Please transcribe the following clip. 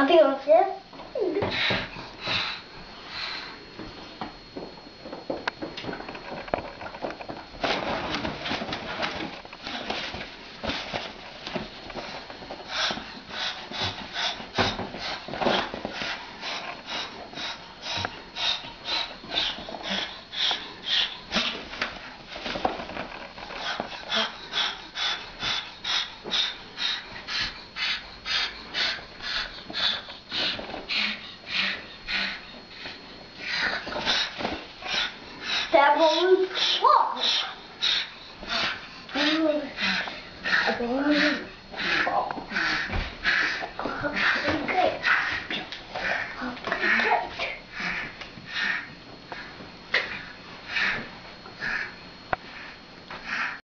啊对不起 oh Baby. Baby.